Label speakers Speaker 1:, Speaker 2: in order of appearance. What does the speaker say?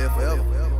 Speaker 1: live forever.